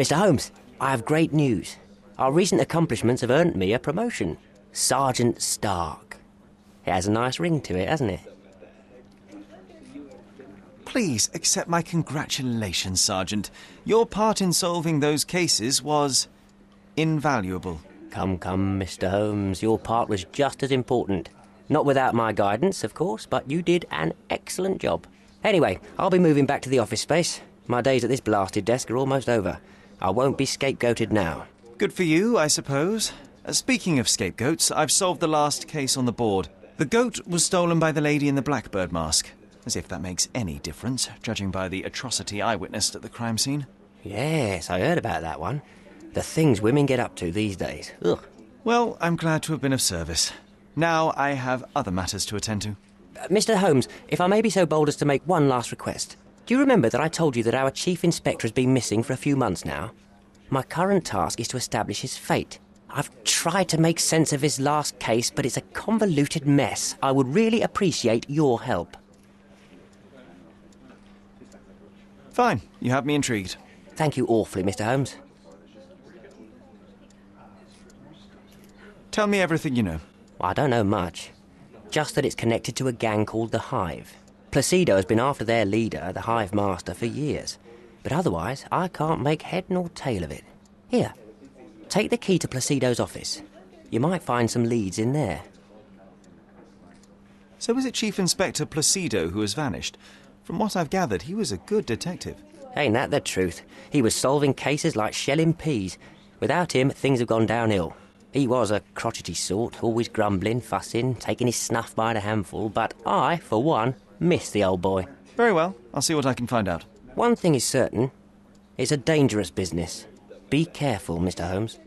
Mr. Holmes, I have great news. Our recent accomplishments have earned me a promotion. Sergeant Stark. It has a nice ring to it, hasn't it? Please accept my congratulations, Sergeant. Your part in solving those cases was invaluable. Come, come, Mr. Holmes, your part was just as important. Not without my guidance, of course, but you did an excellent job. Anyway, I'll be moving back to the office space. My days at this blasted desk are almost over. I won't be scapegoated now. Good for you, I suppose. Uh, speaking of scapegoats, I've solved the last case on the board. The goat was stolen by the lady in the blackbird mask. As if that makes any difference, judging by the atrocity I witnessed at the crime scene. Yes, I heard about that one. The things women get up to these days. Ugh. Well, I'm glad to have been of service. Now I have other matters to attend to. Uh, Mr. Holmes, if I may be so bold as to make one last request. Do you remember that I told you that our chief inspector has been missing for a few months now? My current task is to establish his fate. I've tried to make sense of his last case, but it's a convoluted mess. I would really appreciate your help. Fine, you have me intrigued. Thank you awfully, Mr. Holmes. Tell me everything you know. I don't know much. Just that it's connected to a gang called the Hive. Placido has been after their leader, the Hive Master, for years. But otherwise, I can't make head nor tail of it. Here, take the key to Placido's office. You might find some leads in there. So is it Chief Inspector Placido who has vanished? From what I've gathered, he was a good detective. Ain't that the truth? He was solving cases like shelling peas. Without him, things have gone downhill. He was a crotchety sort, always grumbling, fussing, taking his snuff by the handful, but I, for one, miss the old boy. Very well, I'll see what I can find out. One thing is certain it's a dangerous business. Be careful, Mr. Holmes.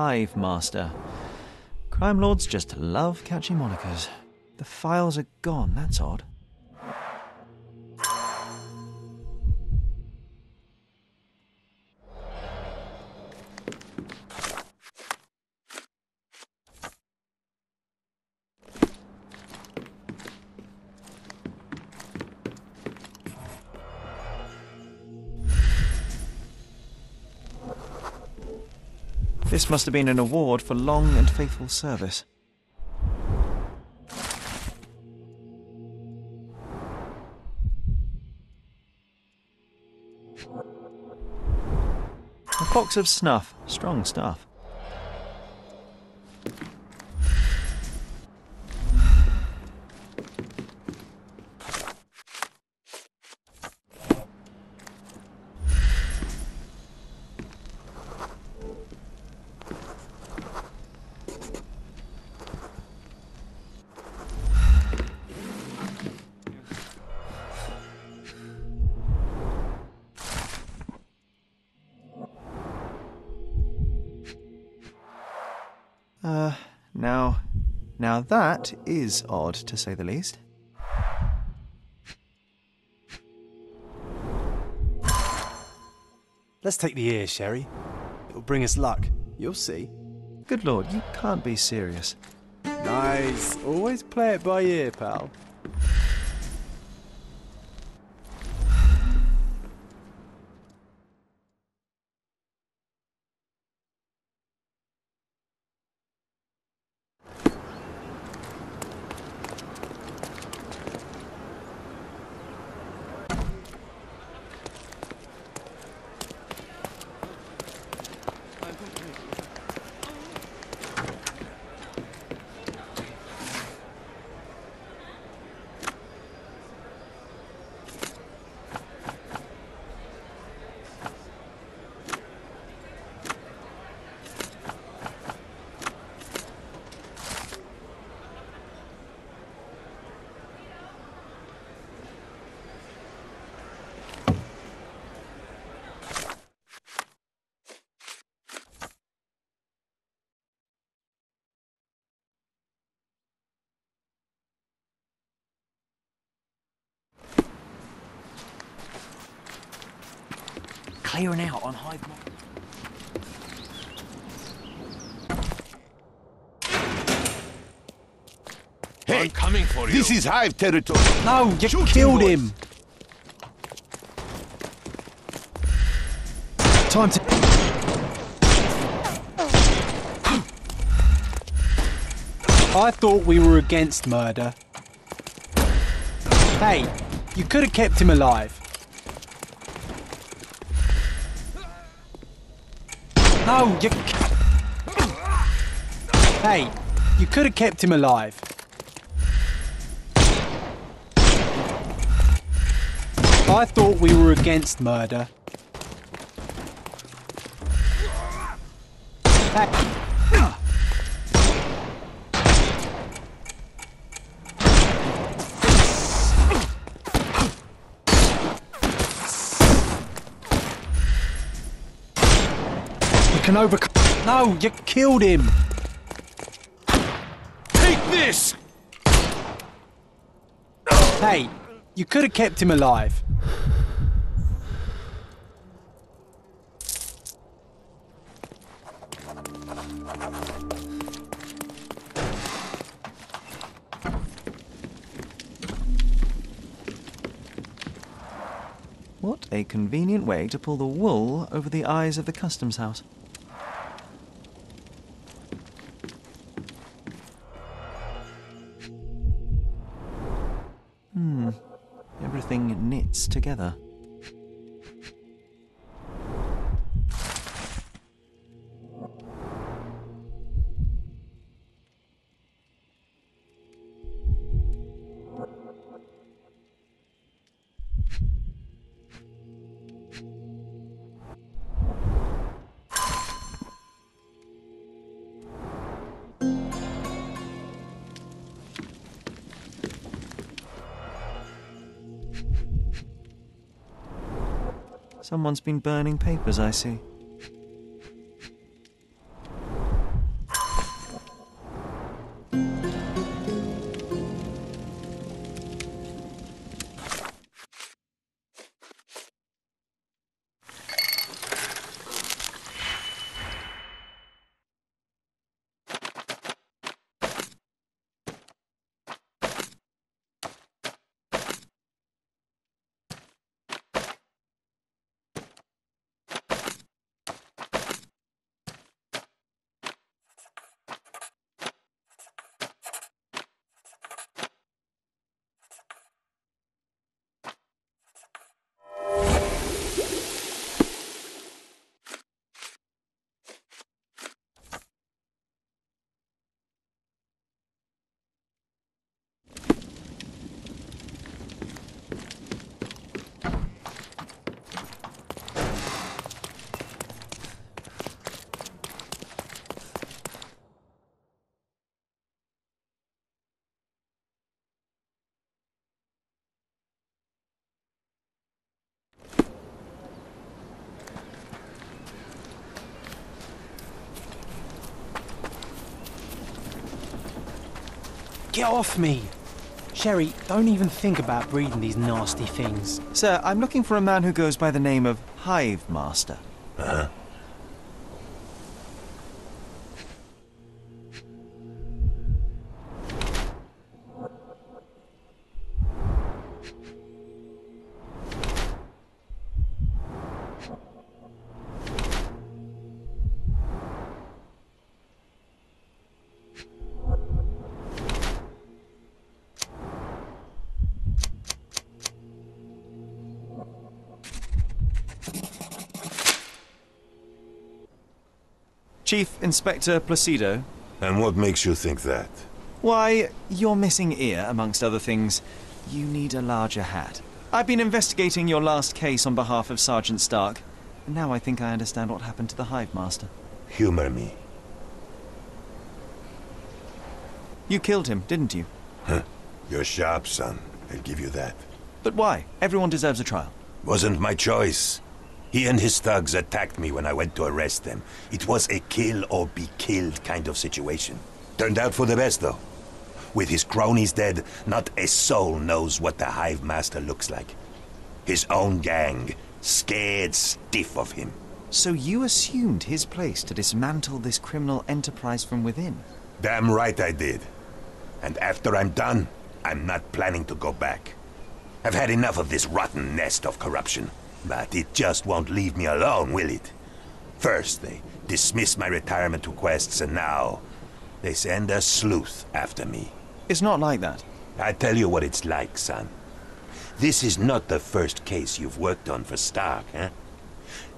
Hive Master. Crime lords just love catchy monikers. The files are gone, that's odd. This must have been an award for long and faithful service. A box of snuff. Strong stuff. Uh, now, now that is odd to say the least. Let's take the ear, Sherry. It'll bring us luck. You'll see. Good lord, you can't be serious. Nice. Always play it by ear, pal. Clearing out on Hive. Hey, I'm coming for you. this is Hive territory. No, you Shoot killed boys. him. Time to. I thought we were against murder. Hey, you could have kept him alive. No, you. Hey, you could have kept him alive. I thought we were against murder. Hey. Can overcome. No, you killed him. Take this! Hey, you could have kept him alive. What a convenient way to pull the wool over the eyes of the customs house. Someone's been burning papers, I see. Get off me! Sherry, don't even think about breeding these nasty things. Sir, I'm looking for a man who goes by the name of Hive Master. Uh-huh. Chief Inspector Placido, And what makes you think that? why, your missing ear, amongst other things, you need a larger hat. I've been investigating your last case on behalf of Sergeant Stark, and now I think I understand what happened to the Hive Master. Humor me. You killed him, didn't you? Huh. You're sharp, son. I'll give you that. But why? Everyone deserves a trial. Wasn't my choice. He and his thugs attacked me when I went to arrest them. It was a kill or be killed kind of situation. Turned out for the best, though. With his cronies dead, not a soul knows what the Hive Master looks like. His own gang Scared stiff of him. So you assumed his place to dismantle this criminal enterprise from within? Damn right I did. And after I'm done, I'm not planning to go back. I've had enough of this rotten nest of corruption. But it just won't leave me alone, will it? First, they dismiss my retirement requests, and now they send a sleuth after me. It's not like that. I tell you what it's like, son. This is not the first case you've worked on for Stark, huh?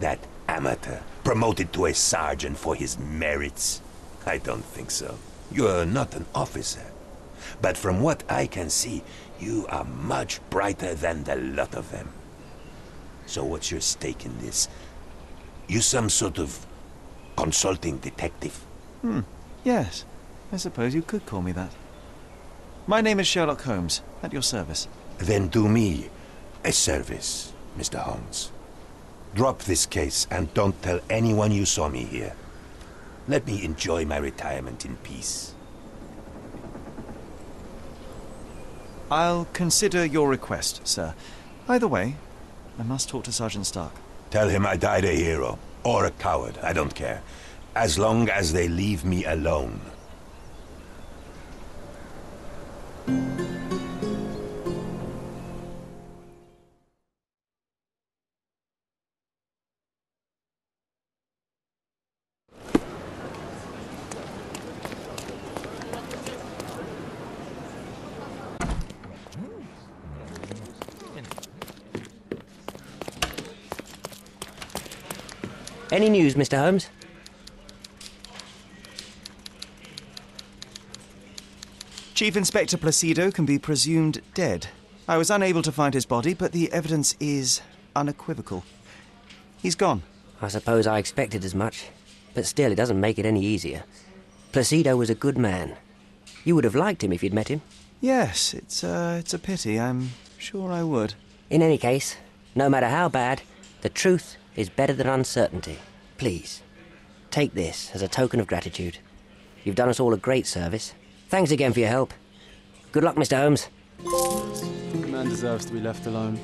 That amateur promoted to a sergeant for his merits? I don't think so. You're not an officer. But from what I can see, you are much brighter than the lot of them. So what's your stake in this? You some sort of consulting detective? Hmm. Yes. I suppose you could call me that. My name is Sherlock Holmes, at your service. Then do me a service, Mr. Holmes. Drop this case and don't tell anyone you saw me here. Let me enjoy my retirement in peace. I'll consider your request, sir. Either way, I must talk to Sergeant Stark. Tell him I died a hero, or a coward, I don't care. As long as they leave me alone. Any news, Mr. Holmes? Chief Inspector Placido can be presumed dead. I was unable to find his body, but the evidence is unequivocal. He's gone. I suppose I expected as much. But still, it doesn't make it any easier. Placido was a good man. You would have liked him if you'd met him. Yes, it's, uh, it's a pity. I'm sure I would. In any case, no matter how bad, the truth is better than uncertainty. Please, take this as a token of gratitude. You've done us all a great service. Thanks again for your help. Good luck, Mr. Holmes. The man deserves to be left alone.